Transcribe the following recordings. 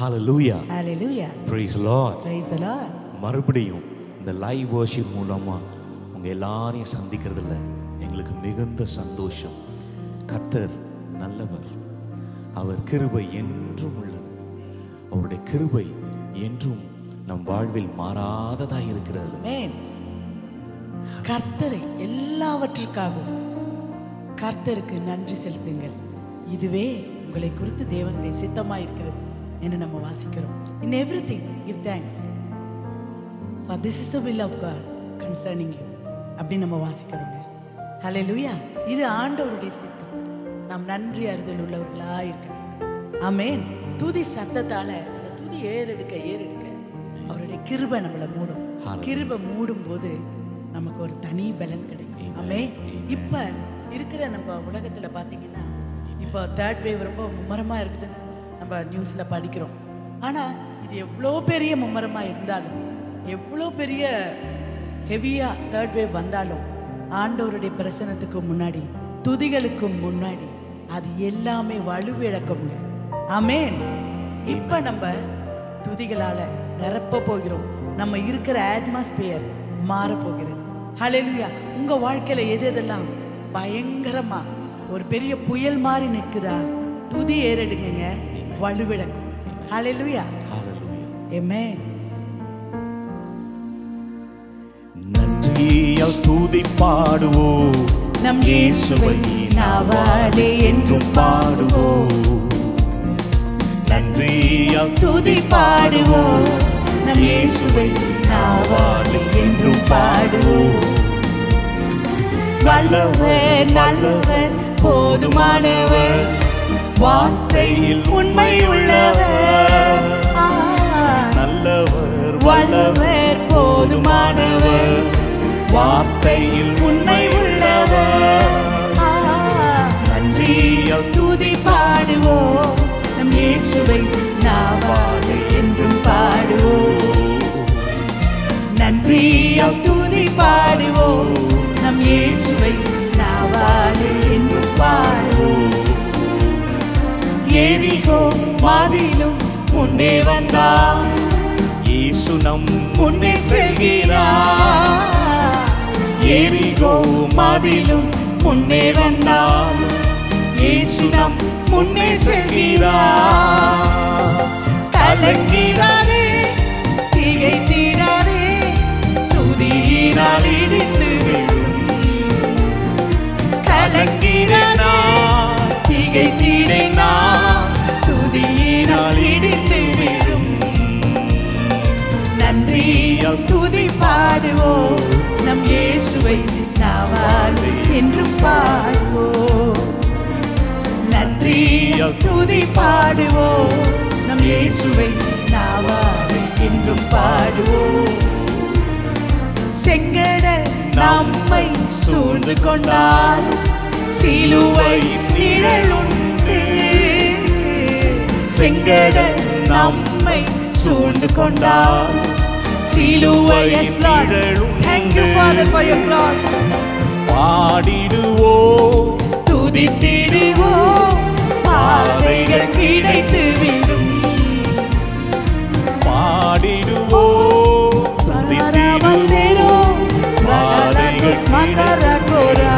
Hallelujah Hallelujah. praise lord. Praise the Lord. மறுபடியும் இந்த live worship மூலமா உங்க எல்லாரையும் சந்திக்கிறதுல எங்களுக்கு மிகுந்த சந்தோஷம். கர்த்தர் நல்லவர். அவர் கிருபை என்றும் உள்ளது. அவருடைய கிருபை என்றும் நம் வாழ்வில் மாறாததாய் இருக்கிறது. கர்த்தரை எல்லாவற்றிற்காகவும் கர்த்தருக்கு நன்றி செலுத்துங்கள். இதுவே உங்களை குறித்து தேவனுடைய சித்தமாக இருக்கிறது என்று நம்ம வாசிக்கிறோம் in everything give thanks for this is the will of God concerning you அப்படின்னு நம்ம வாசிக்கிறோங்க ஹலே லூயா இது ஆண்டவருடைய சித்தம் நாம் நன்றி அறிதல் உள்ளவர்களா இருக்க வேண்டும் ஆமென் துதி சத்தத்தால அந்த துதி ஏறெடுக்க ஏறெடுக்க அவருடைய கிருபை நம்மளை மூடும். கிருபை மூடும் போது நமக்கு ஒரு தனி பலன் கிடைக்கும். ஆமே. இப்ப இருக்கிற நம்ம உலகத்துல பாத்தீங்கன்னா இப்போ தேர்ட் வேவ் ரொம்ப மும்முரமா இருக்குதுன்னு நம்ம நியூஸில் படிக்கிறோம். ஆனால் இது எவ்வளோ பெரிய மும்மரமாக இருந்தாலும் எவ்வளோ பெரிய ஹெவியாக தேர்ட் வேவ் வந்தாலும் ஆண்டவருடைய பிரசனத்துக்கு முன்னாடி துதிகளுக்கு முன்னாடி அது எல்லாமே வலுவிழக்கும்ங்க. அமேன் இப்போ நம்ம துதிகளால் நிரப்ப போகிறோம். நம்ம இருக்கிற அட்மாஸ்பியர் மாற போகிறது. ஹalleluya உங்கள் வாழ்க்கையில் எது எதெல்லாம் பயங்கரமாக ஒரு பெரிய புயல் மாதிரி நிற்குதா துதி ஏறெடுங்க வலுவிழக்கும் ஹalleluya ஹalleluya ஆமென் நன்றியால் துதி பாடுவோம் நம் இயேசுவை நாவாலே என்றும் பாடுவோம் நன்றியால் துதி பாடுவோம் நம் இயேசுவை நாவாலே என்றும் பாடுவோம் வல்லவர் நல்லவர் போதுமானவர். வார்த்தையில் உண்மை உள்ளவர் நல்லவர் வல்லவர் போதுமானவர். வார்த்தையில் உண்மை உள்ளவர் ஆ, நன்றியால் துதி பாடுவோம். நம் இயேசுவை நாவாலே என்றும் பாடுவோம். நன்றியால் துதி பாடுவோம். எரிகோ மாதிலும் முன்னே வந்தார். இயேசு நம் முன்னே செல்கிறார். எரிகோ மாதிலும் முன்னே வந்தார். இயேசு நம் முன்னே செல்கிறார். கலங்கிடாதே திகைத்திடாதே துதியினால் இடித்து விடும் கலங்கிடனா திகைத்திடனா நன்றியால் துதி பாடுவோம். நம் இயேசுவை நாவால் என்றும் பாடுவோம். நன்றியால் துதி பாடுவோம். நம் இயேசுவை நாவால் என்றும் பாடுவோம். செங்கடல் நம்மை சூழ்ந்து கொண்டால் சிலுவை நிழல் உண்டு. செங்கடல் நம்மை சூழ்ந்து கொண்டால் சிலுவை yes, Lord. Thank you, Father, for your cross. பாடிடுவோம் துதித்திடுவோம் பாதைகள் கிடைத்து விடும். பாடிடுவோம் பரமசேரோ, மகரகஸ் மகரகோரா.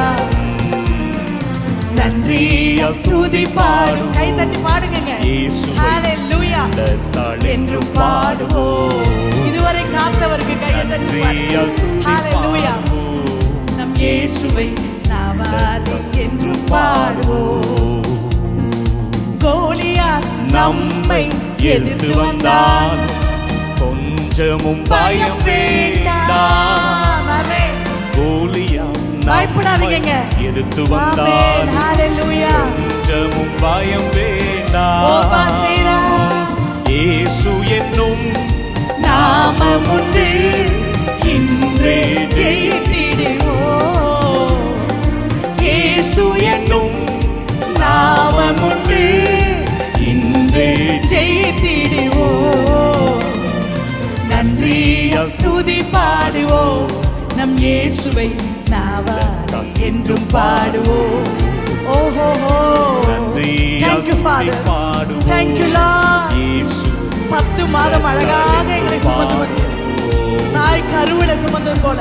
நன்றியால் துதி பாடும் கை தட்டி பாடுங்க இயேசுவை Hallelujah. உள்ளத்தால் என்றும் பாடுவோம் இதுவரை காத்தவருக்கு கையை தட்டி நன்றியால் துதி Hallelujah. பாடுவோம். நம் இயேசுவை நாவாலே என்றும் பாடுவோம் கோலியாத் நம்மை எதிர்த்து வந்தால் கொஞ்சமும் பயம் வேண்டாம். கோலியா பயப்படாதீங்க. எதிர்த்து. வந்தால். கொஞ்சமும் பயம் வேண்டாம். இயேசு என்னும் நாமம் உண்டு இன்று ஜெயித்திடுவோம் இயேசு என்னும் நாமம் உண்டு இன்று ஜெயித்திடுவோம் நன்றியால் துதி பாடுவோம் நம் இயேசுவை நாவால் என்றும் பாடுவோம் ஓஹோ நன்றியால் Thank you, Father. துதி பாடுவோம். Thank you, Lord. பத்து மாதம் அழகாக எங்களை சுமந்து வந்தீர். தாய் கருவில சுமந்தது போல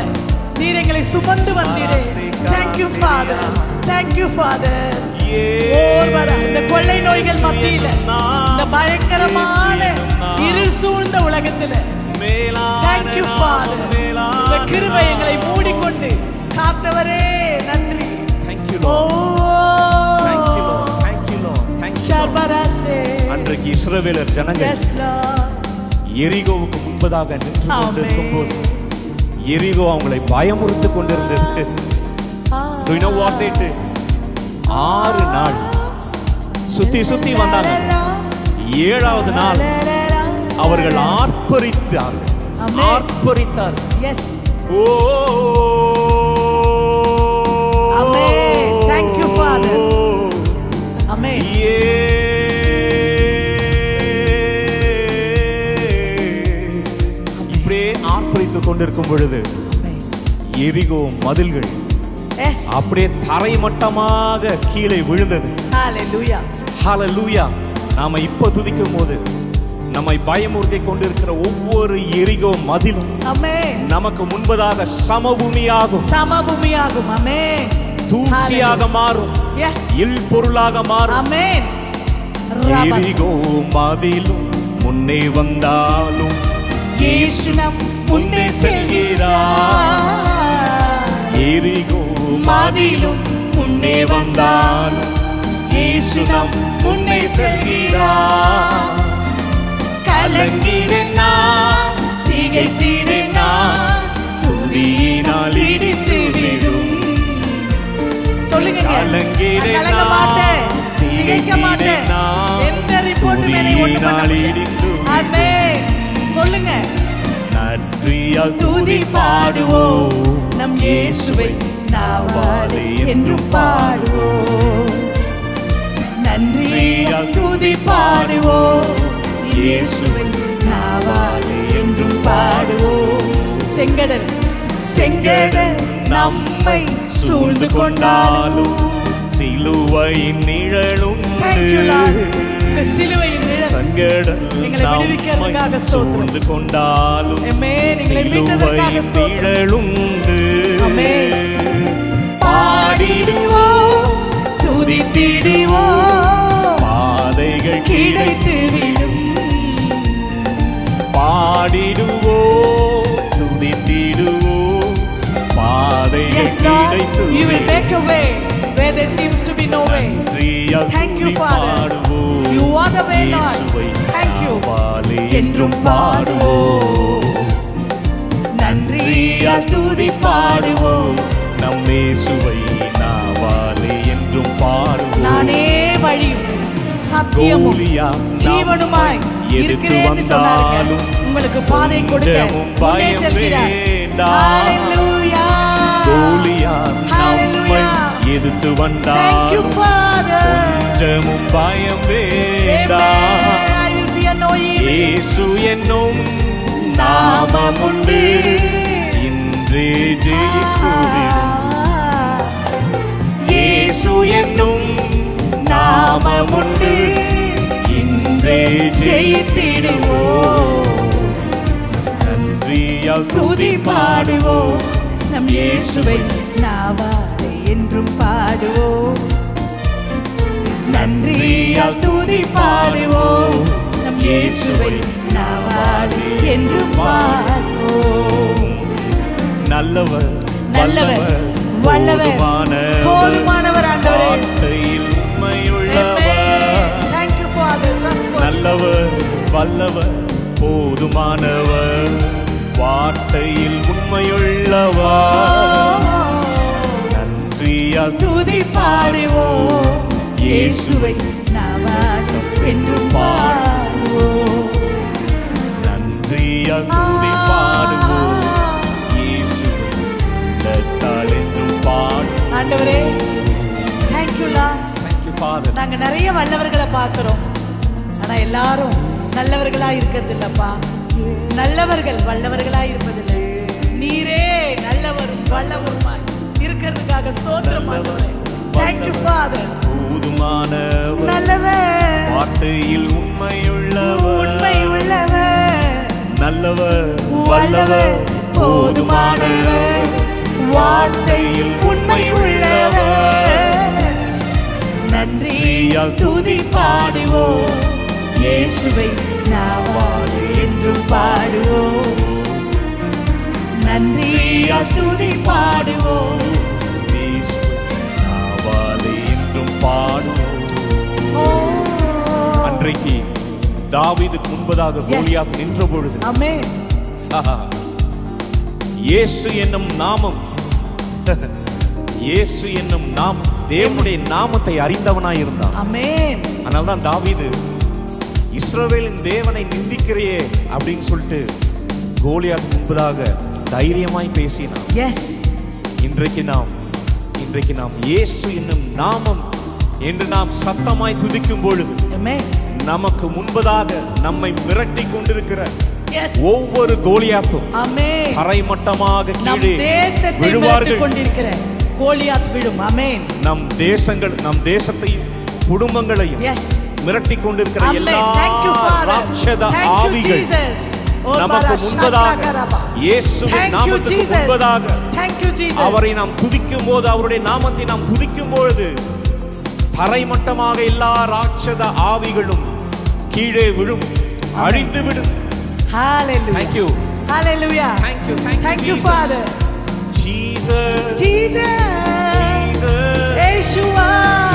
நீர் எங்களை சுமந்து வந்தீரே. தேங்க்யூ ஃபாதர் தேங்க்யூ ஃபாதர் இந்த கொள்ளை நோய்கள் மத்தியில இந்த பயங்கரமான இருள் சூழ்ந்த உலகத்துல. தேங்க்யூ ஃபாதர் உங்க கிருபை எங்களை மூடிக்கொண்டு காத்தவரே நன்றி. Thank இஸ்ரவேலர் ஜனங்கள் எரிகோவுக்கு முன்பதாக நின்று. கொண்டிருக்கும் போது எரிகோ அவங்களை பயமுறுத்தி கொண்டிருந்தது. Did? ஆறு நாள் சுத்தி சுத்தி வந்தாங்க. ஏழாவது நாள் அவர்கள் ஆர்ப்பரித்தார்கள். Yes oh. Amen. Thank you, Father. கொண்டிருக்கும் பொழுது எரிகோ மதில்கள் அப்படியே தரைமட்டமாக கீழே விழுந்தது. நாம இப்ப துதிக்கும் போது நம்மை பயமுறுத்தி கொண்டிருக்கிற ஒவ்வொரு எரிகோ மதிலும் நமக்கு முன்பதாக சமபூமியாகும். சமபூமியாகும். அமேன் தூசியாக மாறும். இல் பொருளாக மாறும். எரிகோ மதிலும் முன்னே வந்தாலும் முன்னே செல்கிறார். எரிகோ மதிலும் முன்னே வந்தாலும் இயேசு நம் முன்னே செல்கிறார். திகைத்தினேன் நான் துதியினால் இடித்து விடும் சொல்லுங்க கலங்கினேன் கலங்க நான், மாட்டேன். திகைக்க மாட்டேன். திகைத்தினேன் நான், எந்த ரிப்போர்ட்டும் என்னை ஒண்ணும் பண்ண முடியாது சொல்லுங்க. நன்றியால் துதி பாடுவோம். நம் இயேசுவை நாவாலே என்றும் பாடுவோம். நன்றியால் துதி பாடுவோம். இயேசுவை நாவாலே என்றும் பாடுவோம். செங்கடல் செங்கடல் நம்மை சூழ்ந்து கொண்டாலும். சிலுவையின் நிழலும். இந்த சிலுவையின் எங்களை விடுவிக்கிறதுக்காக. சூழ்ந்து கொண்டாலும். நிழலுண்டு. பாடிடுவோம் துதித்திடுவோம் பாதைகள் கிடைத்து விடும் பாடிடுவோம் துதித்திடுவோம் பாதைகள் கிடைத்து you will make a way where there seems to be no way. Thank you, Father. நாவாலே என்றும் பாடுவோம். நன்றியால் துதி பாடுவோம். நம் இயேசுவை நாவாலே என்றும் பாடுவோம். நானே வழியும் சத்தியமும் ஜீவனுமாய் இருக்கிறேன்னு சொன்னாருங்க உங்களுக்கு பாதை கொடுக்க முன்னே செல்கிறார். வேண்டாம். Hallelujah. கோலியா நம்மை. எதிர்த்து Thank கொஞ்சமும் பயம். இயேசு என்னும் நாமம் உண்டு இன்றே இயேசு என்னும் நாமம் உண்டு இன்றே ஜெயித்திடுவோம். நன்றியால் துதி பாடுவோம். நம் இயேசுவை நாவாலே என்றும் பாடுவோம். நன்றியால் துதி பாடுவோம் நம் இயேசுவை நாவாலே என்றும் பாடுவோம் நல்லவர் நல்லவர், வல்லவர், போதுமானவர், ஆண்டவரே. வார்த்தையில். நல்லவர் வல்லவர் போதுமானவர். வார்த்தையில் உண்மையுள்ளவர். நன்றியால் துதி பாடுவோம் இயேசுவை நாவாலே என்றும் பாடுவோம். நன்றியால் துதி பாடுவோம். இயேசுவை உள்ளத்தால் என்றும் பாடுவோம். ஆண்டவரே தேங்க்யூ Thank you, Father. நாங்க நிறைய வல்லவர்களை பார்க்கிறோம். ஆனா எல்லாரும் நல்லவர்களா இருக்கிறது இல்லப்பா நல்லவர்கள் வல்லவர்களா இருப்பதில்லை. நீரே நல்லவரும் வல்லவருமாய் இருக்கிறதுக்காக ஸ்தோத்திரம் தேங்க்யூ ஃபாதர் போதுமானவர் நல்லவர். வார்த்தையில் உண்மையுள்ளவர். உண்மை உள்ளவர் வல்லவர் போதுமானவர். வார்த்தையில் உண்மை உள்ளவர் நன்றியால் துதி பாடுவோம். இயேசுவை நாவாது என்றும் பாடுவோம். நன்றியால் துதி பாடுவோம். பாடுவோம். அன்றைக்கு தாவீதுக்கு முன்பதாக கோலியாத் நின்ற பொழுது. இயேசு என்னும் நாமம். இயேசு என்னும் நாமம். தேவனுடைய நாமத்தை அறிந்தவனாய் இருந்தான் ஆமென் அதனால்தான் தாவீது இஸ்ரவேலின் தேவனை நிந்திக்கிறையே அப்படின்னு சொல்லிட்டு கோலியாத் முன்பதாக தைரியமாய் பேசினான். எஸ் இன்றைக்கு நாம் இன்றைக்கு நாம் இயேசு என்னும் நாமம் என்று நாம் சத்தமாய் துதிக்கும் பொழுது நமக்கு முன்பதாக நம்மை மிரட்டி கொண்டிருக்கிற ஒவ்வொரு கோலியாத்தும் தரைமட்டமாக நம் கீழே விழுவார்கள். கொண்டிருக்கிற கோலியாத் விழும் நம் தேசங்கள் நம் தேசத்தையும் குடும்பங்களையும் மிரட்டி கொண்டிருக்கிற எல்லா ராட்சத ஆவிகள் ஓ நமக்கு முன்பதாக. இயேசுவின் நாமத்துக்கு முன்பதாக அவரை நாம் துதிக்கும் போது அவருடைய நாமத்தை நாம் துதிக்கும் பொழுது தரைமட்டமாக எல்லா ராட்சத ஆவிகளும் கீழே விழும் அழிந்து விடும் hallelujah Thank you. hallelujah Thank you, thank you, thank you Jesus. father Jesus jesus Jesus yeshua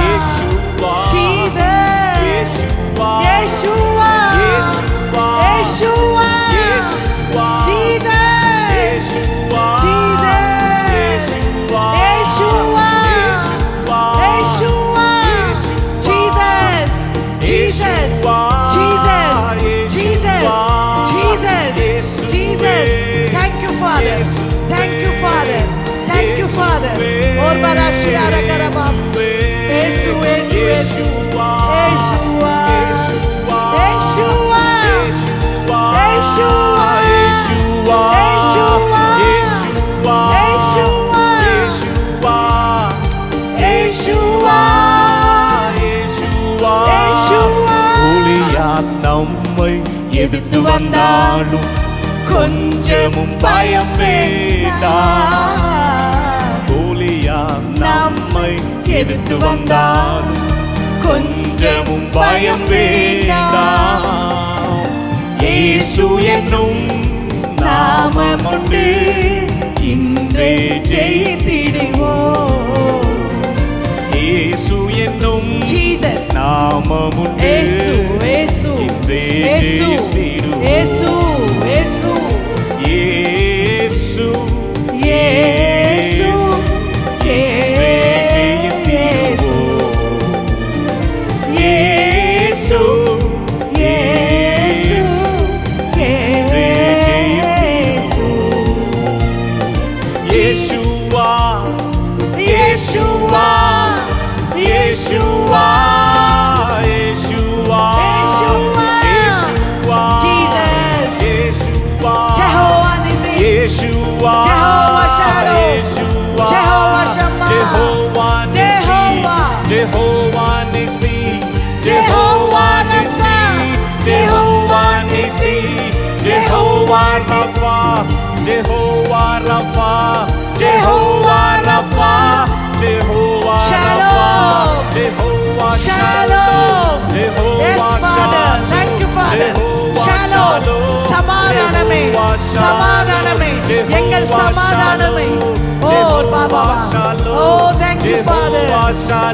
Yeshua jesus Yeshua yeshua Yeshua yeshua Yeshua jesus Yeshua Jesus. Jesus. Jesus. Jesus. Thank you, Father. Thank you, Father. Thank you, Father. Or barashi arakaraba. Yesu, Yesu, Yesu. Yeshua. Yeshua. Yeshua. நம்மை எதிர்த்து வந்தாலும் கொஞ்சமும் பயம் வேண்டாம் கோலியாத் நம்மை எதிர்த்து வந்தாலும் கொஞ்சமும் பயம் வேண்டாம் இயேசு என்னும் நாமம் உண்டு இன்றே ஜெயித்திடுவோம் இயேசு என்னும் Jesus. நாமம் உண்டு Jehovah Rapha Jehovah Rapha Jehovah Rapha Jehovah Shalom. Rapha Jehovah Shalom. Jehovah Yes, Father. Thank you, Father. Shalom. சமாதானமே. சமாதானமே எங்கள் சமாதானமே. ஓ பாபா. ஓ thank you father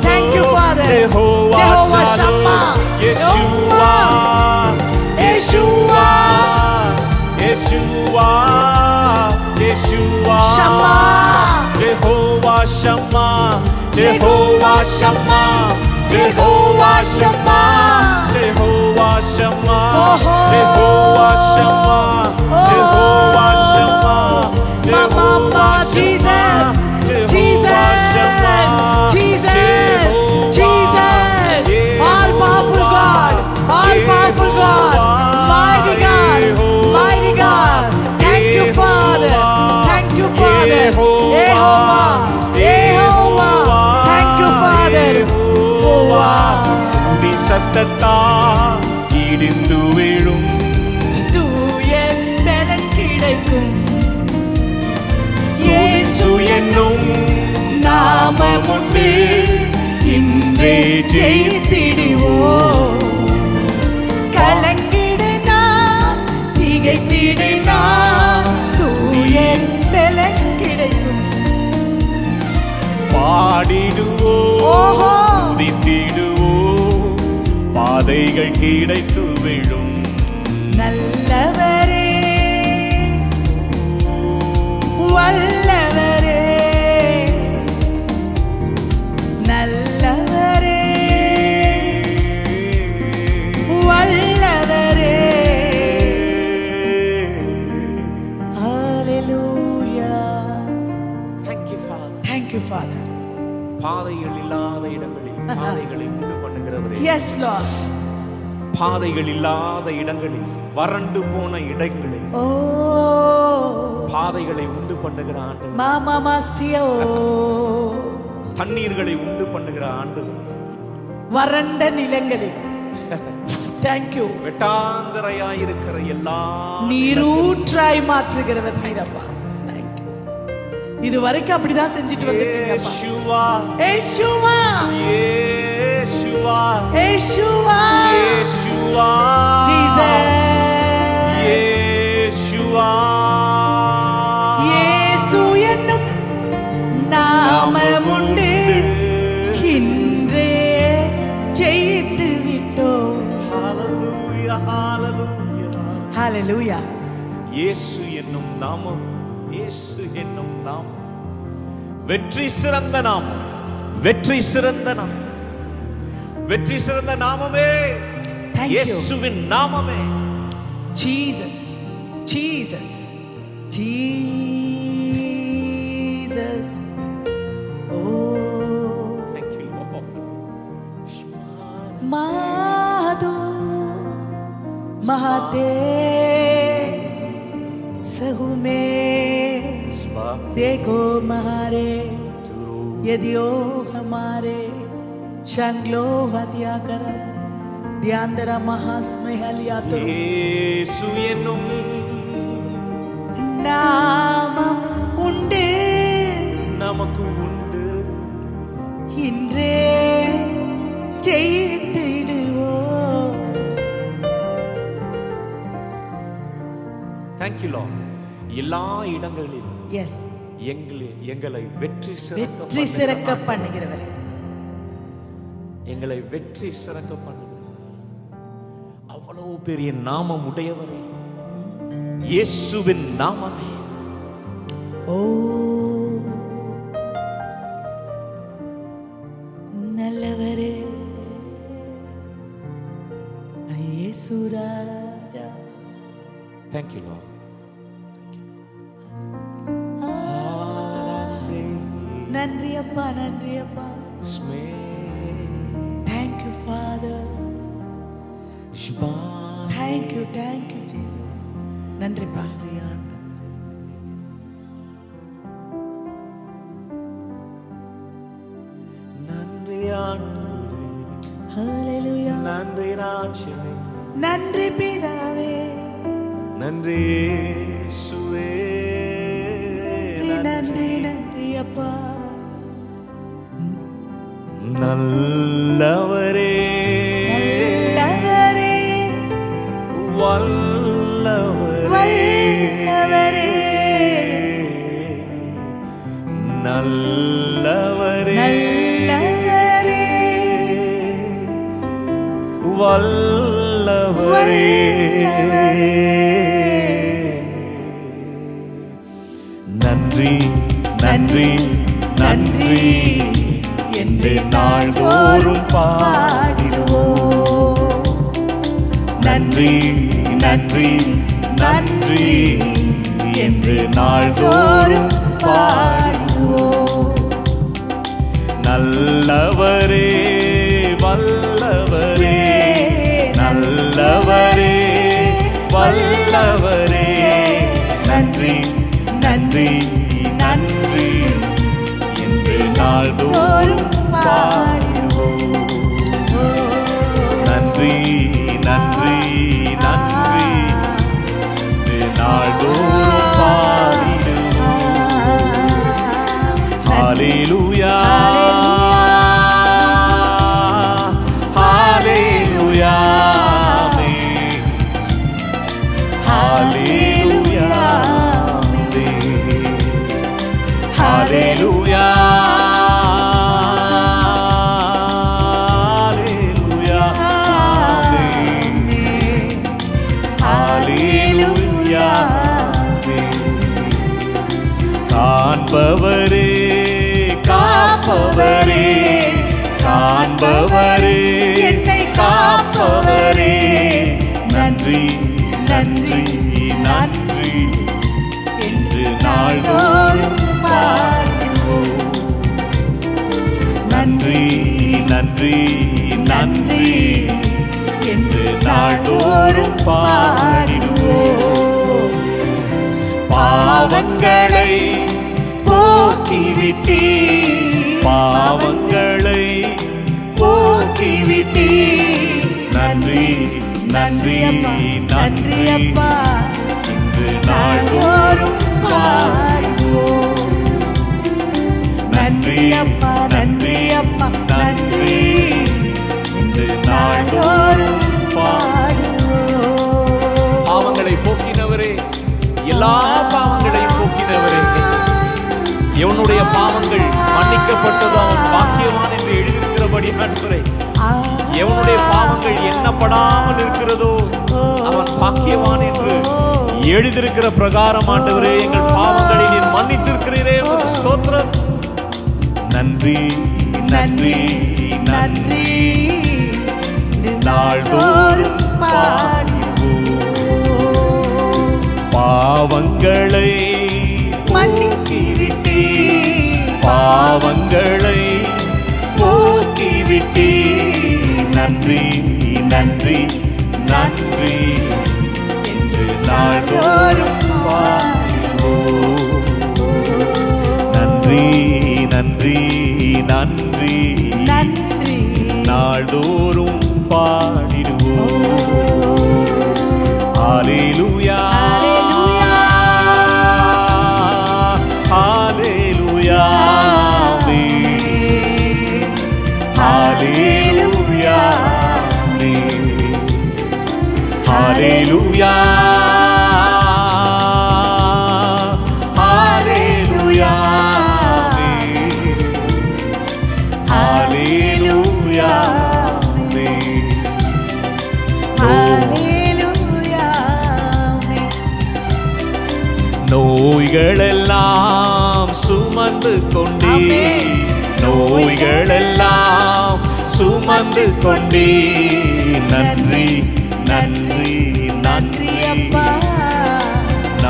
thank you father Jehovah. Shammah Yeshua. Yeshua. Yeshua. Yeshua. Shammah. Jehovah Shammah. Jehovah Shammah. Jehovah ஜெயித்திடுவோம். கலங்கிடுனா திகைத்திடுனா தூய பலன் கிடைக்கும். பாடிடுவோம் ஓஹோ. துதித்திடுவோம் பாதைகள் கிடைத்து lord. பாதைகள் இல்லாத இடங்களில் வறண்டு போன இடங்களில் oh. பாதைகளை உண்டு பண்ணுகிற ஆண்டு mama masio தண்ணீர்களை உண்டு பண்ணுகிற ஆண்டு வறண்ட நிலங்களில். You. வெட்டாந்தரையாய் இருக்கிற எல்லா நீரூற்றாய் மாற்றுகிறவர் Thank you. இது வரைக்கும் அப்படிதான் செஞ்சுட்டு வந்திருக்கீங்கப்பா. இயேசுவா ஏசுவா. இயேசுவா ஏசுவா இயேசுவா ஜீசஸ் இயேசுவா இயேசு என்னும் நாமமுண்டு இன்றே ஜெயித்து விட்டோம். ஹalleluya ஹalleluya ஹalleluya இயேசு என்னும் நாமம் இயேசு என்னும் நாமம். வெற்றி சிறந்த நாமம் வெற்றி சிறந்த நாமம். வெற்றி சிறந்த நாமமே Thank you. இயேசுவின் நாமமே Jesus Jesus Jesus oh Thank you, Lord. Madho महाते सहु में देखो महारे यदियो हमारे சங்லோஹத்யாகரம் தியாந்தர மகாஸ்மேஹல்யாதோ இயேசு என்னும் நாமம் உண்டு நமக்கு உண்டு இன்றே ஜெயித்திடுவோம் தேங்க்யூ லா எல்லா இடங்களிலும் எஸ் எங்களை வெற்றி வெற்றி சிறக்க பண்ணுகிறவர். எங்களை வெற்றி சிறக்க பண்ணுகிறவர். அவ்வளவு பெரிய நாமம் உடையவரே இயேசுவின் நாமமே. ஓ. நல்லவரே. இயேசுராஜா தேங்க்யூ லா நன்றி அப்பா நன்றி அப்பா. தேங்க்யூ தேங்க்யூ தேங்க்யூ ஜீசஸ் நன்றிப்பா நன்றி ஆண்டவரே. ஹalleluya நன்றி ராஜனே நன்றி பிதாவே. நன்றி. நாள்தோறும் பாடுவோம். நன்றி. பாடிடுவோம் பாவங்களை போக்கிவிட்டீ பாவங்களை போக்கிவிட்டீ நன்றி நன்றி நன்றி. அப்பா இன்று நாள்தோறும் பாடுவோம் நன்றி அப்பா எல்லா பாவங்களையும் போக்கினவரே. எவனுடைய பாவங்கள் மன்னிக்கப்பட்டதோ அவன் பாக்கியவான் என்று எழுதியிருக்கிறபடி நண்பரே. எவனுடைய பாவங்கள் எண்ணப்படாமல் இருக்கிறதோ அவன் பாக்கியவான் என்று எழுதியிருக்கிற பிரகாரம் ஆண்டவரே எங்கள் பாவங்களை நீர் மன்னித்திருக்கிறீரே உமக்கு ஸ்தோத்திரம். நன்றி நன்றி நன்றி. நாள்தோறும் பாடிடுவோம் பாவங்களை மன்னிக்கிவிட்டீ பாவங்களை போக்கிவிட்டீ நன்றி நன்றி நன்றி என்று நாள்தோறும் நன்றி நன்றி நன்றி நன்றி. நாள்தோறும் பாடிடுவோம். ஹalleluya. நோய்களெல்லாம் சுமந்து கொண்டே ஆமென். நோய்களெல்லாம் சுமந்து கொண்டே நன்றி நன்றி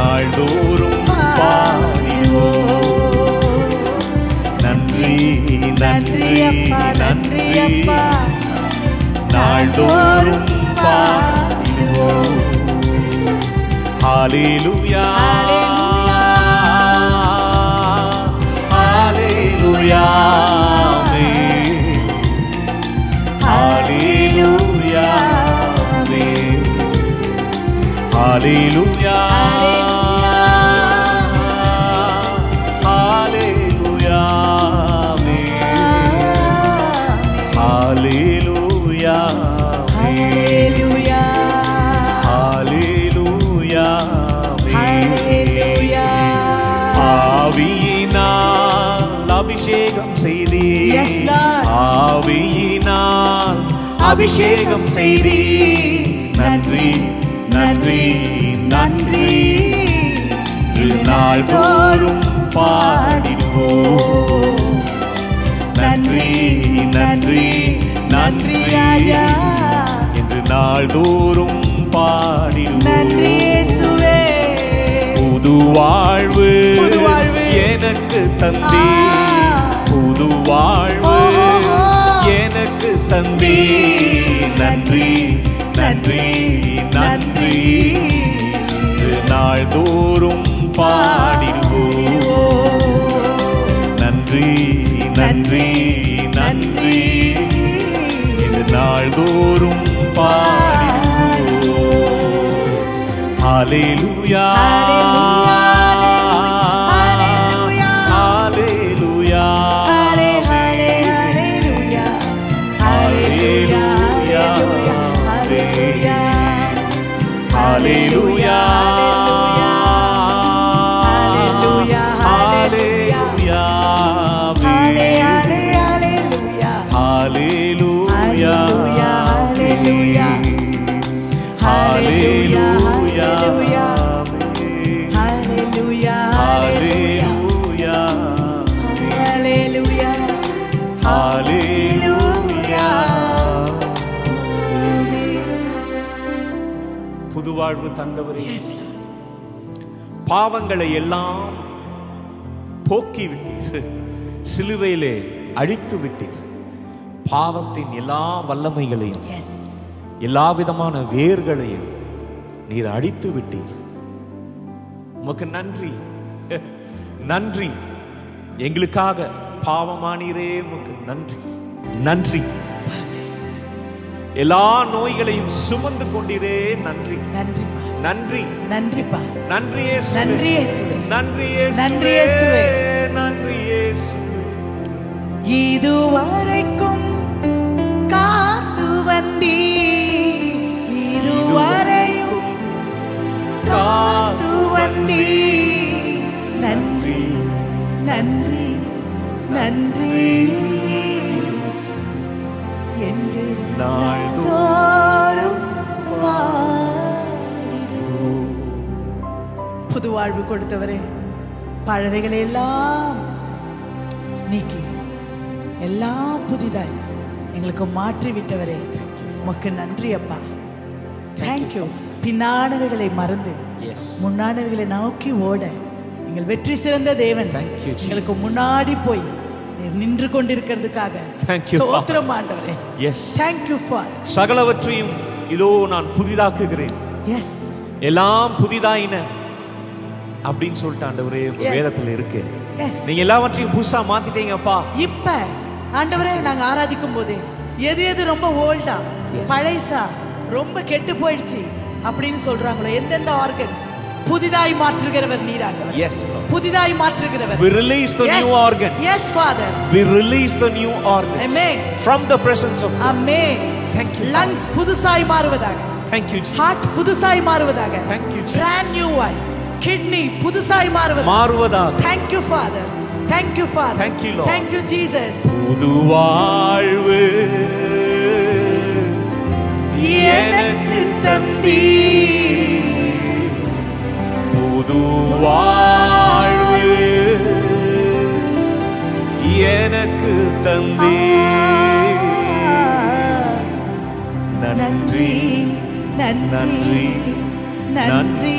நாள்தோறும் நன்றி நன்றி நன்றி நாள்தோறும் பாடுவோம் ஹalleluya. ஆவியினால் அபிஷேகம் செய்தி. நன்றி நன்றி நன்றி. நாள் தோறும் பாடிப்போ நன்றி நன்றி நன்றி ராஜா. என்று நாள் தோறும் பாடி நன்றி புது வாழ்வு எனக்கு தந்தே புது வாழ்வு தந்தே. நன்றி நன்றி நன்றி. நாள்தோறும் பாடிடுவோம். நன்றி நன்றி நன்றி. இன்று நாள்தோறும் பாடிடுவோம். ஹalleluya. ஹalleluya, தந்தவரே. பாவங்களை எல்லாம் போக்கி விட்டீர் சிலுவையிலே அழித்து விட்டீர். பாவத்தின் எல்லா வல்லமைகளையும். எல்லா விதமான வேர்களையும் நீர் அழித்து விட்டீர். உமக்கு நன்றி. நன்றி. எங்களுக்காக பாவமானீரே உமக்கு நன்றி. நன்றி. எல்லா நோய்களையும் சுமந்து கொண்டீரே நன்றி. நன்றிப்பா நன்றி நன்றிப்பா நன்றி இயேசுவே. நன்றி இயேசுவே. நன்றி இயேசுவே. நன்றி இயேசுவே. நன்றி இயேசுவே. இதுவரைக்கும் காத்து வந்தீ இதுவரையும் காத்து வந்தீ நன்றி நன்றி நன்றி என்று நாள்தோறும் பாடிடுவோம். புது வாழ்வு கொடுத்தவரே. பழவைகளை எல்லாம் நீக்கி எல்லாம் புதிதாய் எங்களுக்கு மாற்றி விட்டவரே உமக்கு நன்றி அப்பா. தேங்க்யூ பின்னானவைகளை மறந்து. முன்னானவைகளை நோக்கி ஓட எங்கள் வெற்றி சிறந்த தேவன். எங்களுக்கு முன்னாடி போய் நின்று கொண்டிருக்கிறதுக்காக. ஸ்தோத்திரம் ஆண்டவரே. Yes. தேங்க்யூ ஃபார் சகலவற்றையும் இதோ நான் புதிதாக்குகிறேன். எஸ் எல்லாம் புதிதாயின அப்படின்னு சொல்லிட்டு ஆண்டவரே உங்க Yes. வேதத்துல இருக்கு. நீங்க எல்லாவற்றையும் புதுசா மாத்திட்டீங்கப்பா. இப்ப ஆண்டவரே நாங்க ஆராதிக்கும் போது எது எது ரொம்ப ஓல்டா Yes. பழைசா ரொம்ப கெட்டு போயிடுச்சு அப்படின்னு சொல்றாங்களோ எந்தெந்த ஆர்கன்ஸ் புதிதாய் மாற்றுகிறவர் நீர் ஆண்டவர். எஸ் புதிதாய் மாற்றுகிறவர். We release the new organs. Yes father we release the new organs Amen. from the presence of God. அம்மே Thank you, புதுசாய் மாறுவதாக. Thank you Jesus. ஹார்ட் புதுசாய் மாறுவதாக. Thank you, Jesus. Brand new ஆய் கிட்னி புதுசாய் மாறுவதாக மாறுவதாக thank you father thank you father Thank you, Lord. Thank you Jesus புது வாழ்வு எனக்கு தந்தீ புது வாழ்வு எனக்கு தந்தே நன்றி. நன்றி. நன்றி.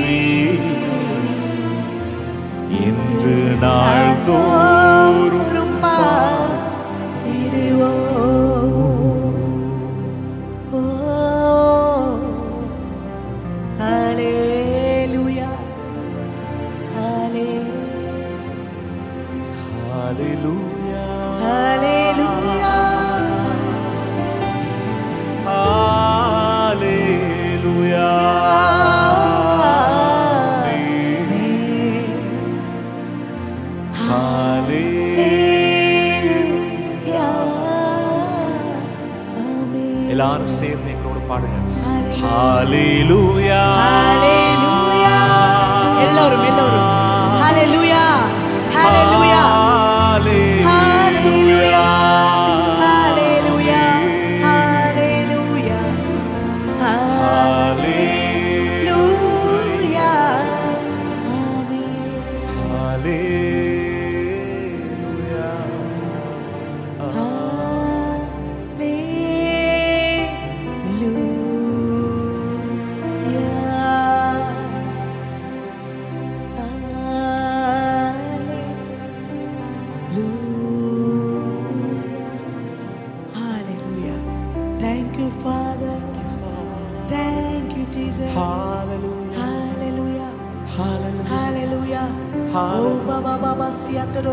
இன்று நாள்தோறும் நாள்தோறும் எல்லாரும் சேர்ந்து எங்களோட பாடுங்க ஹalleluya ஹalleluya. எல்லோரும் எல்லோரும் ஹalleluya ஹalleluya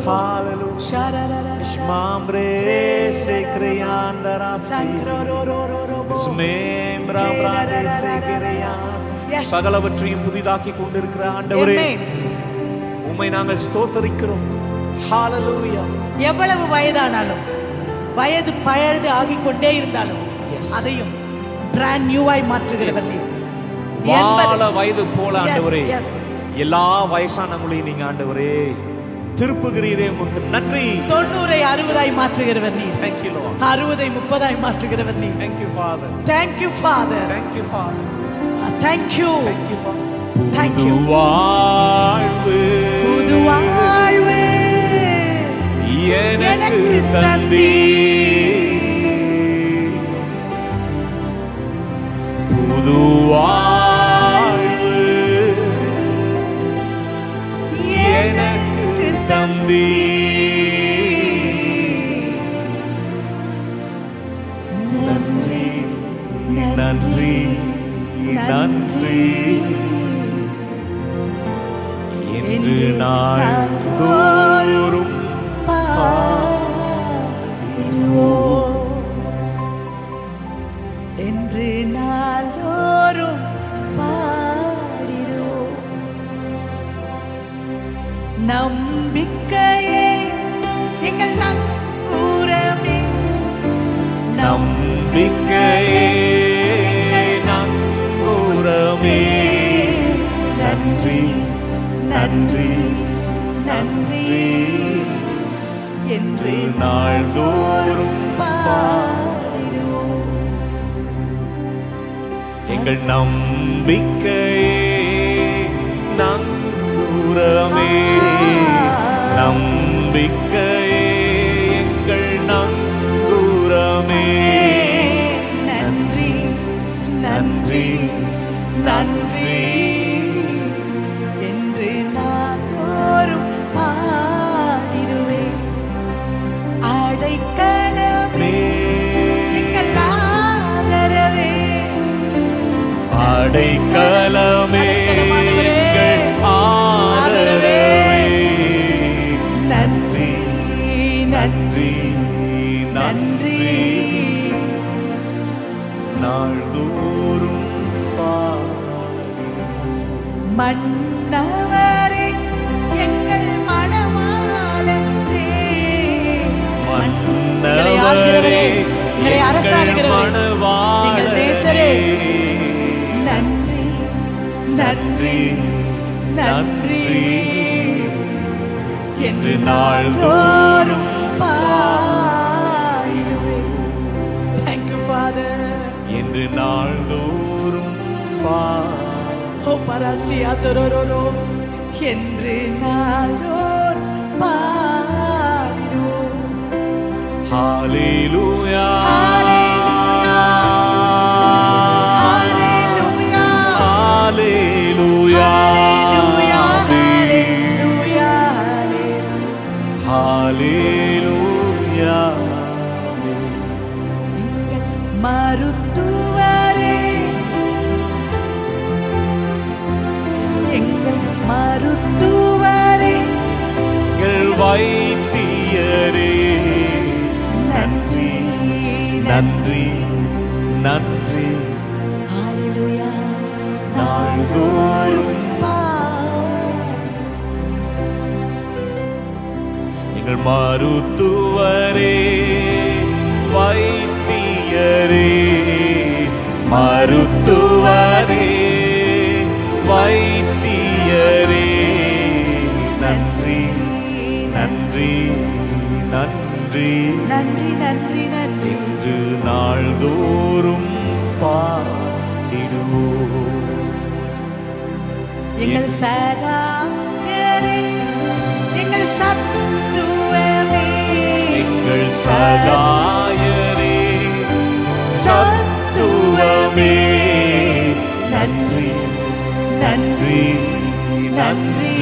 Hallelujah. Shmambre se creyandara Sakrororororobo. ஸ்மேம்ரா பிராதே se creya. Yes. சகலவற்றையும் புதிதாக்கி கொண்டிருக்கிற ஆண்டவரே. உம்மை நாங்கள் ஸ்தோத்தரிக்கிறோம் ஹalleluya எவ்வளவு வயதானாலும் வயது பழது ஆகிக் கொண்டே இருந்தாலும். அதையும் பிராண்ட் நியூவாய் மாற்றுகிறவர் நீர் வாழ வயது போல ஆண்டவரே. எல்லா வயசானவங்களையும் நீங்க ஆண்டவரே திருப்புகிறீரே உமக்கு நன்றி. தொண்ணூறை அறுபதாய் மாற்றுகிறவர் நீர். Thank you lord. அறுபதை முப்பதாய் மாற்றுகிறவர் நீர். Thank you father. Thank you father thank you father. Thank you thank you. Father. Thank புது you. வாழ்வு புது வாழ்வு எனக்கு எனக்கு the மன்னவரே எங்கள் மனமாளரே ஆள்கிறவரே, எங்களை அரசாளுகிறவரே, எங்கள் நேசரே. நன்றி நன்றி நன்றி என்று நாள்தோறும் என்று நாள்தோறும் பா ஓ பராசியா தொரோரோ என்று நாள்தோறும் பாடிடுவோம் ஹalleluya ஹalleluya நன்றி நன்றி. எங்கள் மருத்துவரே வைத்தியரே மருத்துவரே வைத்தியரே. நன்றி நன்றி. நன்றி நன்றி நன்றி. நாள்தோறும் பாடிடுவோம். எங்கள் சகாயரே எங்கள் சத்துவமே எங்கள் சகாயரே சத்துவமே நன்றி நன்றி நன்றி.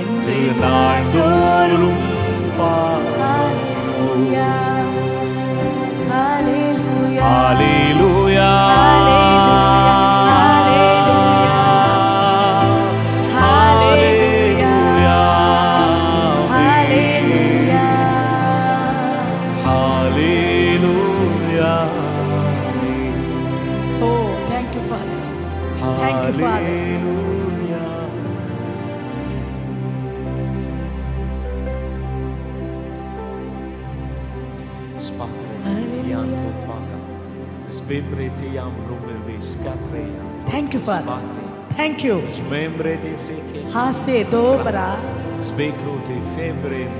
என்று நாள்தோறும் father. Thank you.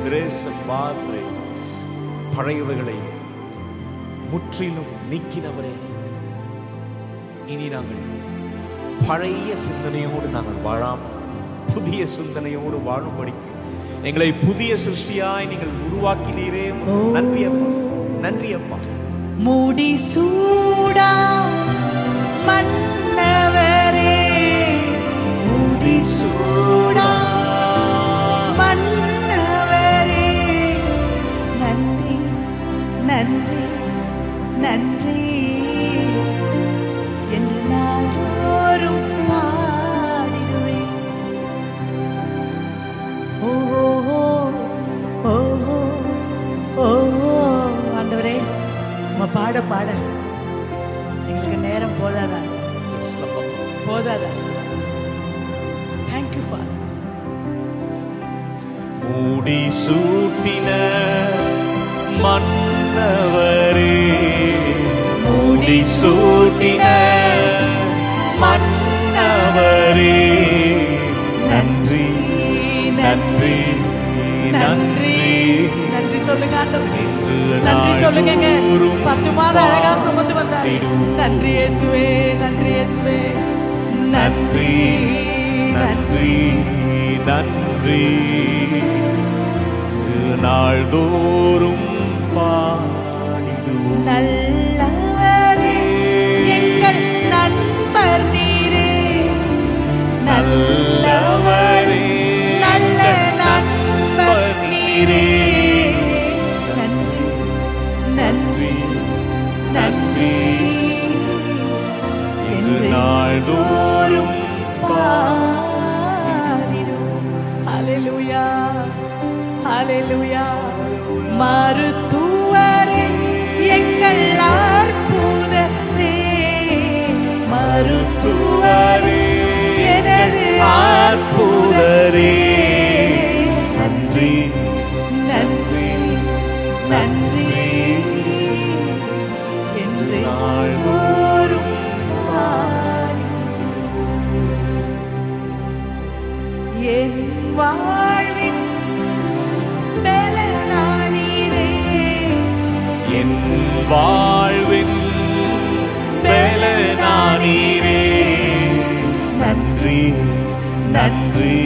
திரேச பாத்ரே பழையவைகளை முற்றிலும் நீக்கினவரே. இனி நாங்கள் பழைய சிந்தனையோடு நாங்கள் வாழாமல் புதிய சிந்தனையோடு வாழும்படிக்கு எங்களை புதிய சிருஷ்டியாய் நீங்கள் உருவாக்கினீரே. நன்றி அப்பா. நன்றி அப்பா. முடி சூடா மன்னவரே பாட. எங்களுக்கு நேரம் போதாதா? போதாதா? தேங்க்யூ ஃபாதர் மூடி சூட்டின மன்னவரே. மூடி சூட்டின மன்னவரே. நன்றி நன்றி. நன்றி நன்றி. சொல்லுங்க ஆண்டவரே. நன்றி சொல்லுங்க பத்து மாதம் அழகா சுமந்து வந்தார். நன்றி இயேசுவே நன்றி இயேசுவே. நன்றி நன்றி நன்றி. நாள்தோறும் பாடிடுவோம். நல்லவரே எங்கள் நண்பர் நீரே. நல்லவரே. நாள்தோறும் பாடிடுவோம் ஹalleluya ஹalleluya மருத்துவரே என் வாழ்வின் பலனானீரே நன்றி நன்றி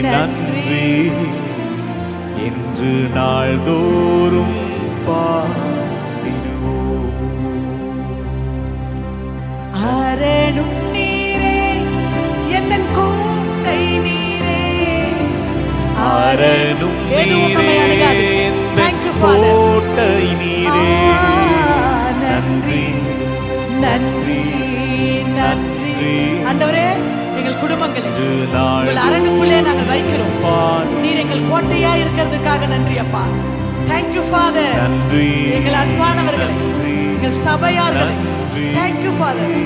நன்றி. என்று நாள்தோறும் பாடிடுவோம். அரணும் நீரே எந்தன் கோட்டை நீரே. அரணும் நீரே you, Father. கோட்டை நீரே நன்றி. நன்றி நன்றி. ஆண்டவரே எங்கள் குடும்பங்களை உங்கள் அரணுக்குள்ளே நாங்கள் வைக்கிறோம். நீர் எங்கள் கோட்டையா இருக்கிறதுக்காக நன்றி அப்பா. தேங்க்யூ ஃபாதர் நன்றி. எங்கள் அன்பானவர்களை எங்கள் சபையார்களை. தேங்க்யூ ஃபாதர்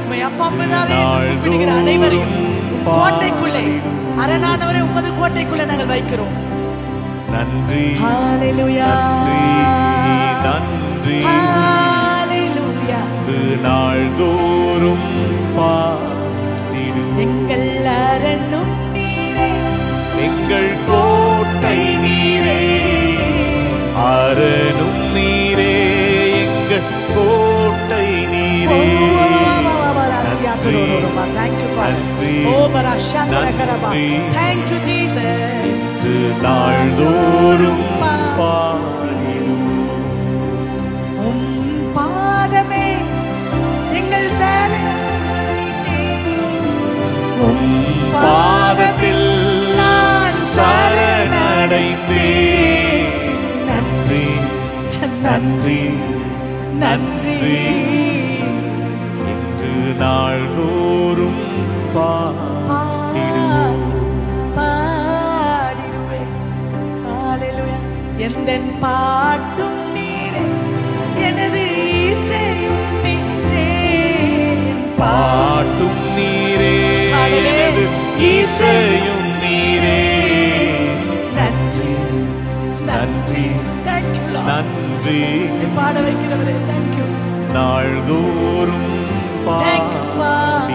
உம்மை அப்பா பிதாவே கூப்பிடுகிற அனைவரையும். கோட்டைக்குள்ளே அரணானவரை உமது கோட்டைக்குள்ளே நாங்கள் வைக்கிறோம். நன்றி. நன்றி நன்றி. நாள்தோறும் பாடிடுவோம் எங்கள் அரணும் நீரே. எங்கள் கோட்டை நீரே. அரணும் நீரே எங்கள் கோட்டை நீரே. நன்றி நன்றி நன்றி. Thank you, Jesus. இன்று நாள்தோறும் பாடிடுவோம் உம் பாதமே எங்கள். உம் பாதத்தில் நான் சரணடைந்தே நன்றி நன்றி நன்றி. இன்று நாள்தோறும் பாட்டும் நீரே எனது இசையும் நீரே என் பாட்டும் நீரே. எனது இசையும் நீரே நன்றி நன்றி. நன்றி பாட வைக்கிறவரே தேங்க்யூ நாள்தோறும். பாடிடுவோம்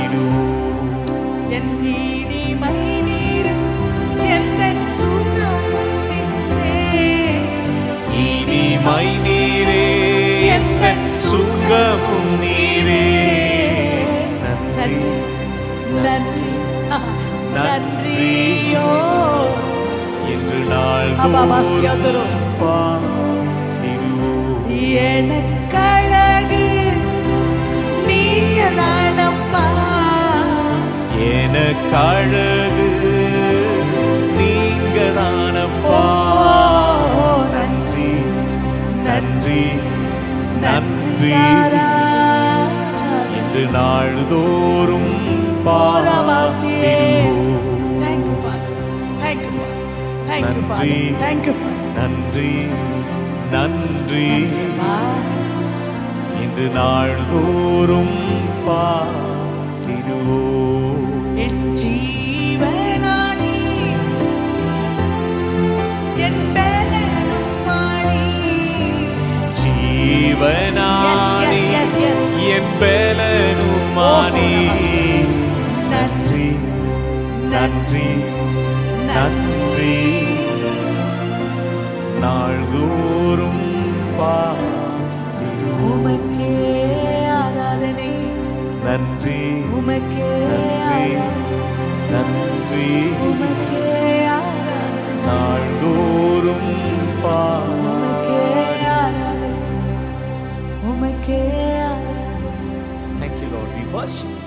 என் இனிமை நீர் எந்தன் சுகமும் இனிமை நீரே. எந்தன் சுகமும் நீரே. நன்றி. நன்றி. நன்றி. நன்றியோ. என்று பாடிடுவோம் எனக்கழகு நீங்க தானப்பா எனக்கழகு நன்றி. Thank you, Father. நன்றி நன்றி நன்றிப்பா. இன்று நாள்தோறும் பாடிடுவோம் yes. எம்பலனுமானி நன்றி நன்றி நன்றி நாள்தோறும் உமக்கே ஆராதனை நன்றி உமக்கே நன்றி நன்றி உமக்கே நாள்தோறும் உமக்கே Lord we worship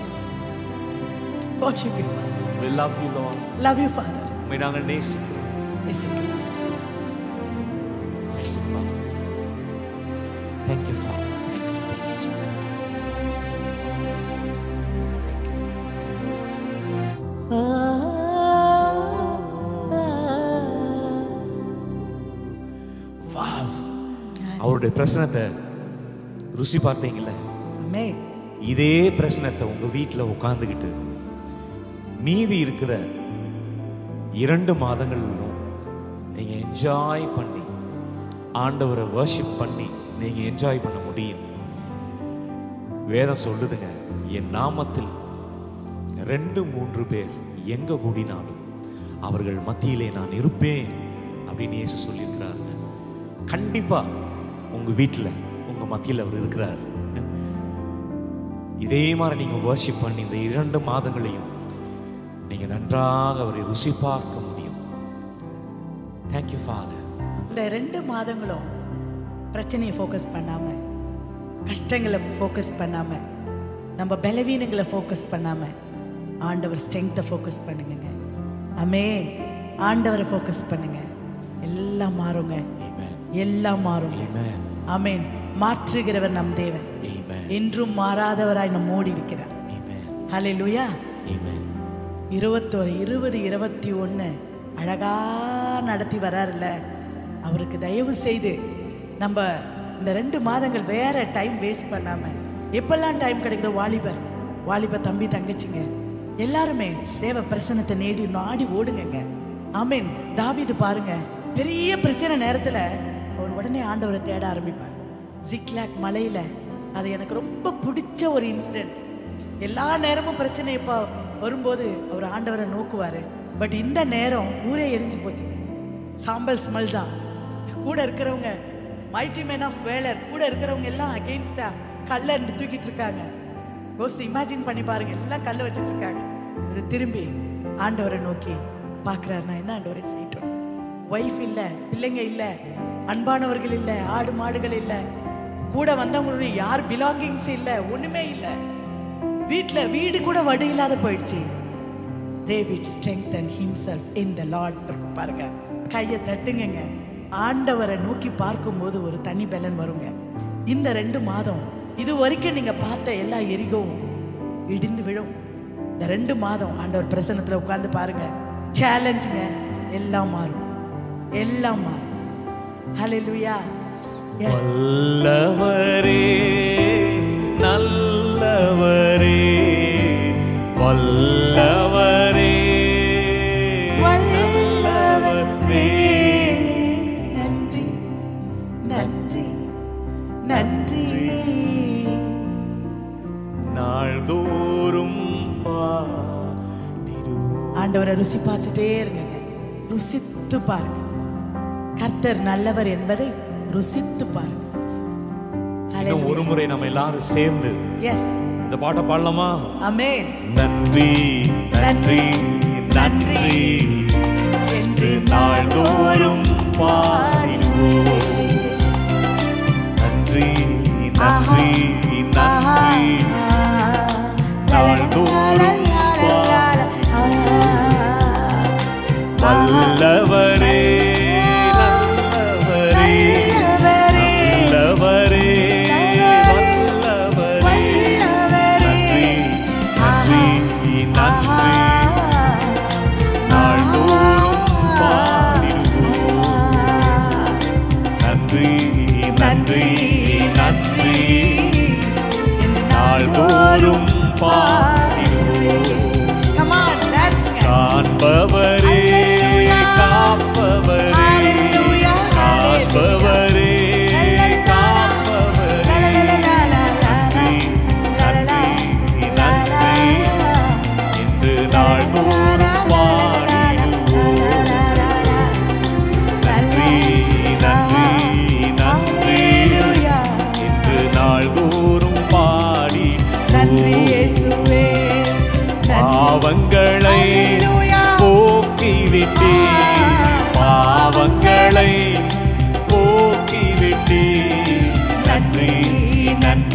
worship you Father. We love you lord love you Father உம்மை நாங்கள் நேசிக்கிறோம் நேசிக்கிறோம். Thank you, Father. Thank you, Jesus. Ah, Wow. அவருடைய பிரசனத்தை ருசி பார்த்தீங்கல்ல Amen. இதே பிரச்சனத்தை உங்க வீட்டில் உட்காந்துக்கிட்டு மீதி இருக்கிற இரண்டு மாதங்களிலும் நீங்க என்ஜாய் பண்ணி ஆண்டவரை வர்ஷிப் பண்ணி நீங்க என்ஜாய் பண்ண முடியும். வேதம் சொல்லுதுங்க என் நாமத்தில் ரெண்டு மூன்று பேர் எங்க கூடினாலும் அவர்கள் மத்தியிலே நான் இருப்பேன் அப்படின்னு இயேசு சொல்லியிருக்கிறாருங்க கண்டிப்பா உங்க வீட்டில் உங்க மத்தியில் அவர் இருக்கிறார். இதே மாதிரி நீங்க வர்ஷிப் பண்ணி இந்த இரண்டு மாதங்களையும் நீங்க நன்றாக அவரை ருசி பார்க்க முடியும். தேங்க்யூ ஃபாதர் இந்த ரெண்டு மாதங்களும் பிரச்சனையை ஃபோக்கஸ் பண்ணாம கஷ்டங்களை ஃபோக்கஸ் பண்ணாம நம்ம பலவீனங்களை ஃபோக்கஸ் பண்ணாம ஆண்டவர் ஸ்ட்ரென்த்தை ஃபோக்கஸ் பண்ணுங்க. அமேன் ஆண்டவரை ஃபோக்கஸ் பண்ணுங்க. எல்லாம் மாறுங்க. எல்லாம் மாறுங்க. அமேன் மாற்றுகிறவர் நம் தேவன். என்றும் மாறாதவராய் நம் மூடி இருக்கிறார். ஹalleluya Amen. இருபத்தோரு இருபது இருபத்தி ஒன்று அழகா நடத்தி வராருல்ல. அவருக்கு தயவு செய்து நம்ம இந்த ரெண்டு மாதங்கள் வேற டைம் வேஸ்ட் பண்ணாம எப்பெல்லாம் டைம் கிடைக்குதோ வாலிபர் வாலிப தம்பி தங்கச்சிங்க எல்லாருமே தேவ பிரசனத்தை நேடி நாடி ஓடுங்கங்க. ஆமீன் தாவீது பாருங்க பெரிய பிரச்சனை நேரத்துல அவர் உடனே ஆண்டவரை தேட ஆரம்பிப்பார். ஜிக்லாக் மலையில் அது எனக்கு ரொம்ப பிடிச்ச ஒரு இன்சிடெண்ட் எல்லா நேரமும் பிரச்சனை இப்போ வரும்போது அவர் ஆண்டவரை நோக்குவார். பட் இந்த நேரம் ஊரே எரிஞ்சு போச்சு. சாம்பல் ஸ்மெல் தான். கூட இருக்கிறவங்க மைட்டி மேன் ஆஃப் வேலர் கூட இருக்கிறவங்க எல்லாம் அகெயின்ஸ்டா கல்லை தூக்கிட்டு இருக்காங்க. யோசித்து இமேஜின் பண்ணி பாருங்க எல்லாம் கல்லை வச்சுட்டு இருக்காங்க. இவர் திரும்பி ஆண்டவரை நோக்கி பார்க்குறாரு நான் என்ன ஆண்டவரை செய்யட்டும்? ஒய்ஃப் இல்லை பிள்ளைங்க இல்லை அன்பானவர்கள் இல்லை ஆடு மாடுகள் இல்லை கூட வந்தவங்களுடைய யார் பிலாங்கிங்ஸ் இல்லை ஒண்ணுமே இல்லை. வீட்டில் வீடு கூட வடு இல்லாத போயிடுச்சு. David strengthen himself in the Lord இருக்கும் பாருங்க. கையை தட்டுங்கங்க. ஆண்டவரை நோக்கி பார்க்கும்போது ஒரு தனி பலன் வருங்க. இந்த ரெண்டு மாதம் இது வரைக்கும் நீங்கள் பார்த்த எல்லா எரிகவும் இடிந்து விழும். இந்த ரெண்டு மாதம் ஆண்டவர் பிரசனத்தில் உட்காந்து பாருங்க. சேலஞ்சுங்க எல்லாம் மாறும். எல்லாம் மாறும். Hello Yes. வல்லவரே நல்லவரே வல்லவரே. வல்லவரே. நன்றி. நன்றி. நன்றி. நாள்தோறும் ஆண்டவரை ருசி பார்த்துட்டே இருங்கங்க. ருசித்து பாருங்க. கர்த்தர் நல்லவர் என்பதை ருசித்து பாருங்க. இன்னும் ஒரு முறை நம்ம எல்லாரும் சேர்ந்து எஸ் இந்த பாட்டை பாடலாமா? அமேன் நன்றி நன்றி நன்றி. என்று நாள்தோறும் பாடிடுவோம். நன்றி நன்றி நன்றி. நாள்தோறும் வல்லவரே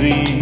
நன்றி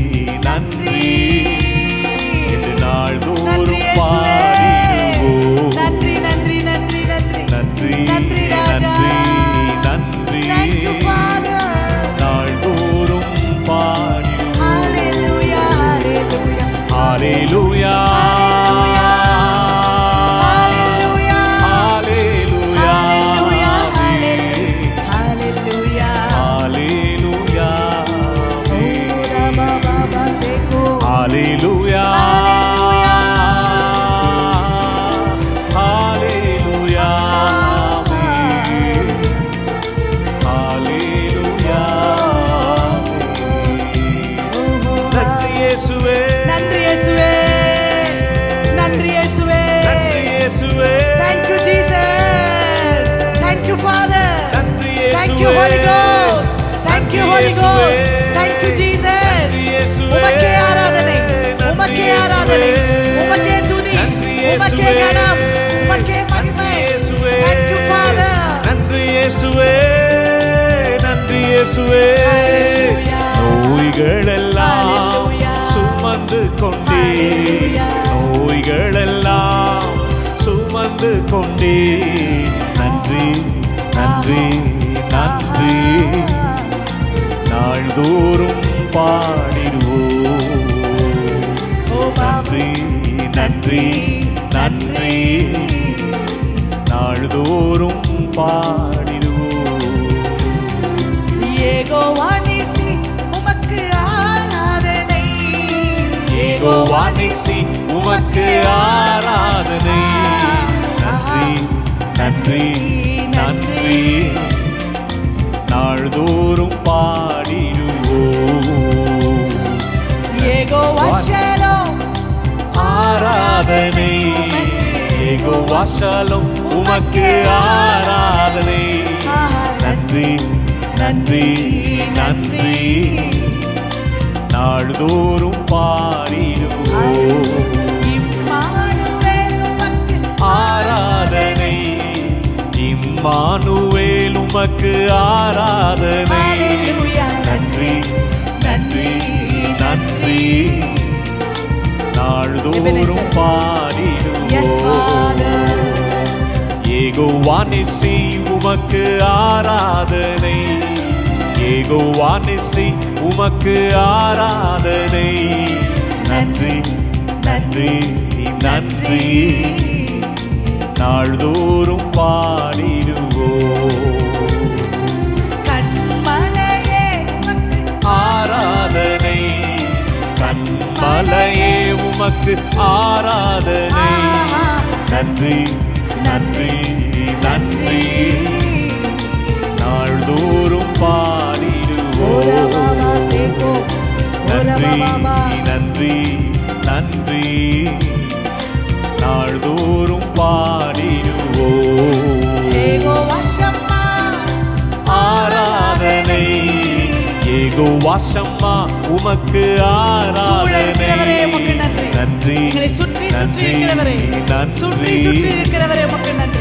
உமக்கே. கணம் உமக்கே மகிமை. Thank you, Father. நன்றி இயேசுவே நன்றி இயேசுவே Hallelujah. நோய்கள் எல்லாம் Hallelujah. சுமந்து கொண்டே Hallelujah. நோய்கள் எல்லாம் சுமந்து கொண்டே நன்றி நன்றி நன்றி நாள்தோறும் பாடிடுவோம் நன்றி நன்றி நாள்தோறும் பாடிடுவோம். யெகோவா நீசி, உமக்கு ஆராதனை. ஏகோவானிசி உமக்கு ஆராதனை. நன்றி நன்றி நன்றி. நாள்தோறும் பாடிடுவோம். ஷலோம், ஆராதனை. ஏகோவாசலும் உமக்கு ஆராதனை. நன்றி நன்றி நன்றி. நாள்தோறும் பாடிடுவோம். ஆராதனை. இம்மானுவேல் உமக்கு ஆராதனை. நன்றி நன்றி நன்றி. நாள்தோறும். பாடிடுவோம். ஏகோவானிசி உமக்கு ஆராதனை. ஏகோவானிசி உமக்கு ஆராதனை. நன்றி நன்றி நன்றி. நாள்தோறும் உமக்கு ஆராதனை. கண்மலையே உமக்கு ஆராதனை. நன்றி நன்றி. நன்றி நாள்தோறும் பாடிடுவோம். நன்றி நன்றி நன்றி. நாள்தோறும் பாடிடுவோம். ஆராதனை. ஏகோ வாசம்மா உமக்கு ஆராதனை. நன்றி. நன்றி எங்களை சுற்றி சுற்றி நன்றி. இருக்கிறவரே சுற்றி சுற்றி நன்றி நன்றி.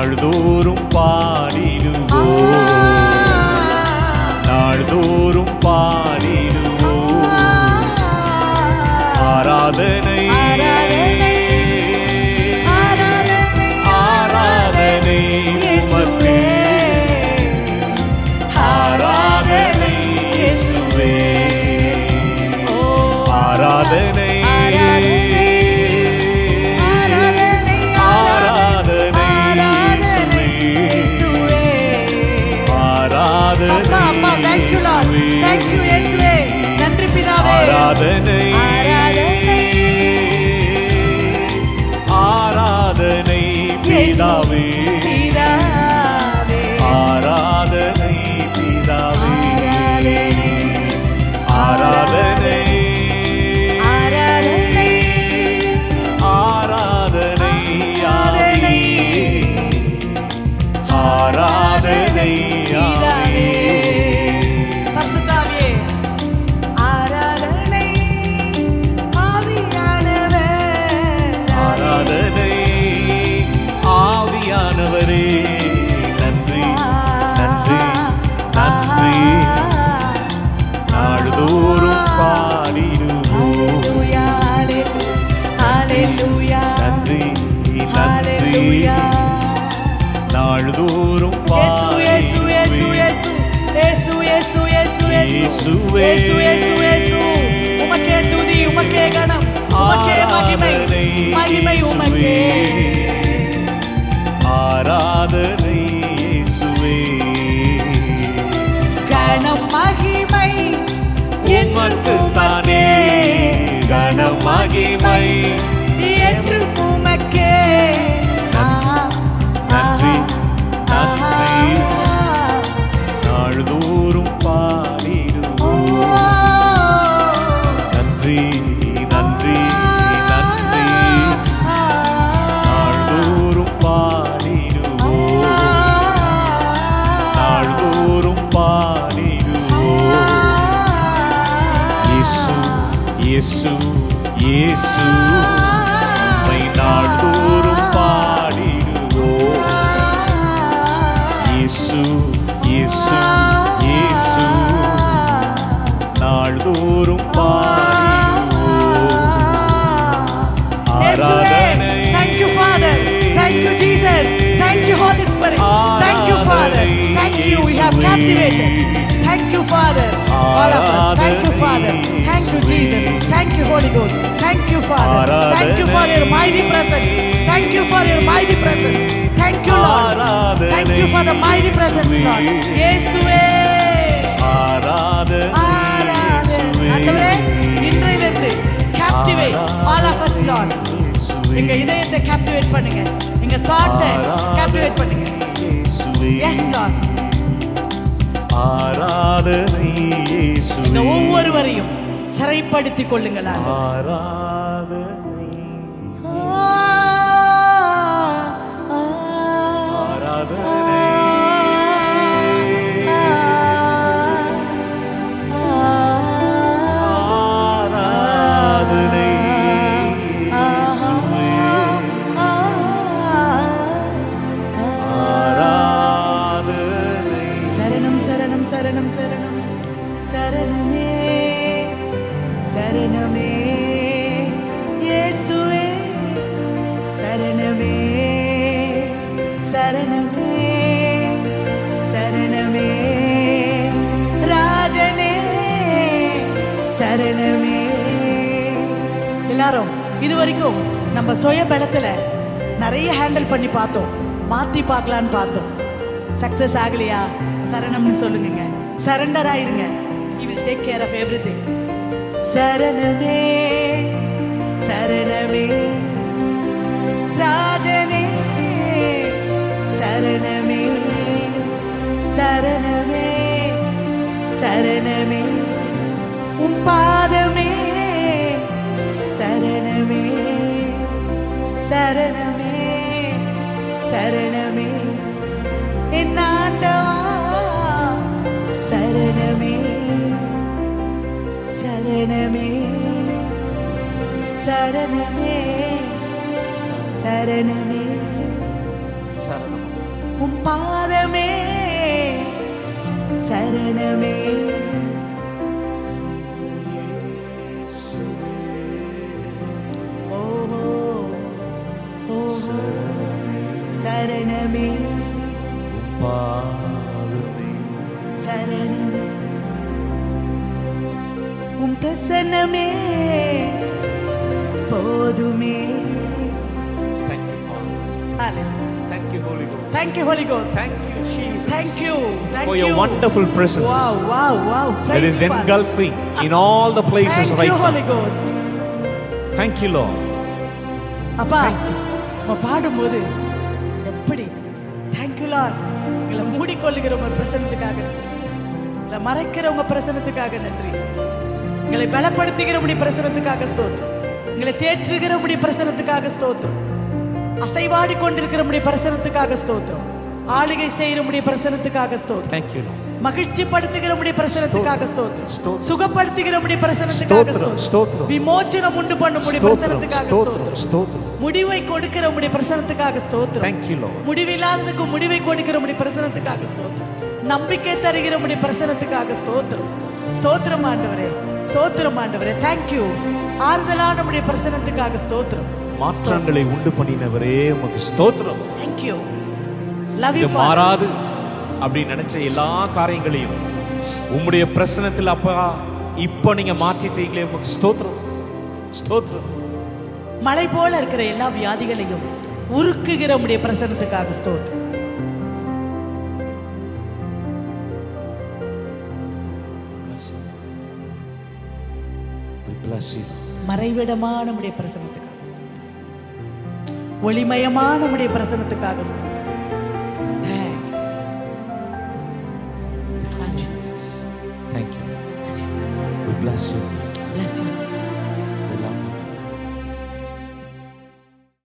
நாள்தோறும் பாடி உமக்கே துதி உமக்கே கணம் உமக்கே மகிமை மகிமை உமக்கே ஆராதனை இயேசுவே கணம் மகிமை உமக்கு தானே கணம் மகிமை you, Jesus. Thank you, Holy Ghost. Thank you, Father. Thank you for your mighty presence. Thank you for your mighty presence. Thank you, Lord. Thank you for the mighty presence, Lord. இயேசுவே ஆராதனை இன்றையிலிருந்து captivate all of us, Lord. எங்க இதயத்தை captivate பண்ணுங்க எங்க தாட்டை captivate பண்ணுங்க S Lord ஆராதனை இயேசுவே ஒவ்வொருவரையும் சிறைப்படுத்திக் கொள்ளுங்கள் பண்ணி பார்த்தோம். மாத்தி பார்க்கலான்னு பார்த்தோம். சக்சஸ் ஆகலையா? சரணம்னு சொல்லுங்க சரண்டர் ஆயிருங்க. He will take care of everything சரணமே சரணமே. ராஜனே சரணமே. சரணமே சரணமே. உன் பாதமே சரணமே. சரணமே. சரணமே என் ஆண்டவா சரணமே சரணமே சரணமே சரணமே சரணம் உன் பாதமே சரணமே உன் பிரசன்னமே போதுமே Thank you, Father. Thank you, Holy Ghost. Thank you, Holy Ghost. Thank you, Jesus. Thank you. Thank for you. your wonderful presence Wow, wow, wow. Praise is you, Father. engulfing in all the places Thank right you, Holy now. Ghost. Thank you, Lord. அப்பா பாடும்போது எப்படி thank you Lord எங்களை மூடிக்கொள்ளுகிற உங்க பிரசனத்துக்காக. எங்களை மறைக்கிற உங்க பிரசனத்துக்காக நன்றி எங்களை பலப்படுத்துகிற உடைய பிரசனத்துக்காக ஸ்தோத்திரம் எங்களை தேற்றுகிற உடைய பிரசனத்துக்காக ஸ்தோத்திரம் அசைவாடி கொண்டிருக்கிற உடைய பிரசனத்துக்காக ஸ்தோத்திரம் ஆளுகை செய்கிற உடைய பிரசனத்துக்காக ஸ்தோத்திரம் Lord. மகிழ்ச்சி படுத்துகிற உடைய பிரசனத்துக்காக ஸ்தோத்திரம் ஸ்தோத்திரம். சுகப்படுத்துகிற உடைய பிரசனத்துக்காக ஸ்தோத்திரம். விமோச்சனம் உண்டு பண்ணும் உடைய ஸ்தோத்திரம், பிரசனத்துக்காக ஸ்தோத்திரம். முடிவை கொடுக்கிற உடைய பிரசனத்துக்காக ஸ்தோத்திரம் Thank you, Lord. முடிவில்லாததுக்கு முடிவை கொடுக்கிற உடைய பிரசனத்துக்காக ஸ்தோத்திரம் நம்பிக்கை தருகிற உடைய பிரசனத்துக்காக ஸ்தோத்திரம் ஸ்தோத்திரம் ஆண்டவரே ஸ்தோத்திரம் ஆண்டவரே. தேங்க்யூ ஆறுதலான உடைய பிரசனத்துக்காக ஸ்தோத்திரம். மாற்றங்களை உண்டு பண்ணினவரே உமக்கு ஸ்தோத்திரம். தேங்க்யூ லவ் யூ மாறாது அப்படி நினைச்ச எல்லா காரியங்களையும் உம்முடைய பிரசனத்தில் அப்பா இப்போ நீங்க மாற்றிட்டீங்களே உமக்கு ஸ்தோத்திரம். ஸ்தோத்திரம். மலை போல இருக்கிற எல்லா வியாதிகளையும் உருக்குகிற உம்முடைய பிரசனத்துக்காக ஸ்தோத்திரம். Jesus. Thank you. We bless you. Bless you.